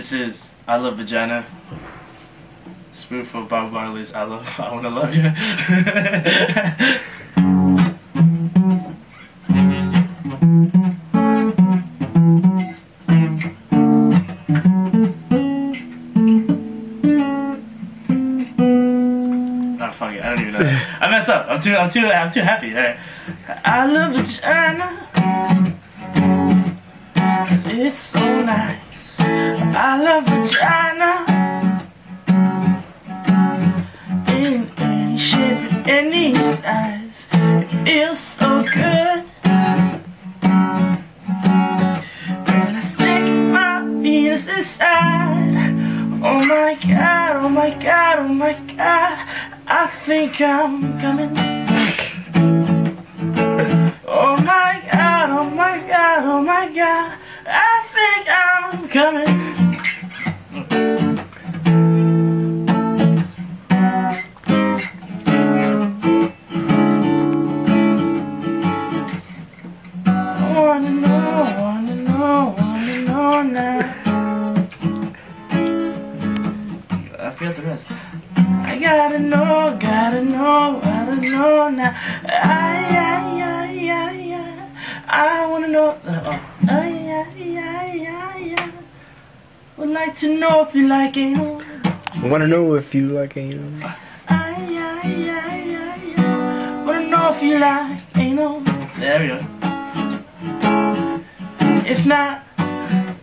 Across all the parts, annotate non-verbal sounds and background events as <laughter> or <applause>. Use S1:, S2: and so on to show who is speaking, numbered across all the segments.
S1: This is I Love Vagina. Spoof of Bob Marley's I Love <laughs> I Wanna Love You. <laughs> Oh ah, fuck I don't even know. I messed up. I'm too I'm too I'm too happy. Right. I love vagina. I love vagina. In any shape, any size. It feels so good. When I stick my penis inside. Oh my god, oh my god, oh my god. I think I'm coming. Oh my god, oh my god, oh my god. I think I'm coming. I forgot the rest. I gotta know, gotta know, gotta know now. I, I, I, I, I, I wanna know. Oh, I, I, I, I, I. Would like to know if you like anal.
S2: I want to know if you like anal.
S1: I, I, I, I, I. Wanna know if you like anal. There we go. If not,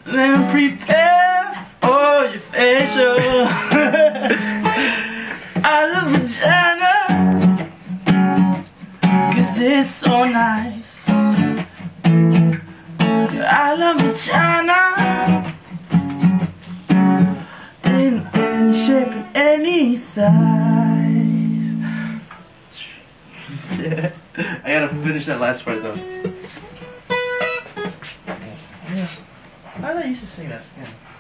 S1: then prepare for your facial. <laughs> It's so nice. I love vagina In any shape and any size. Yeah, I gotta finish that last part though. I thought I used to sing that, yeah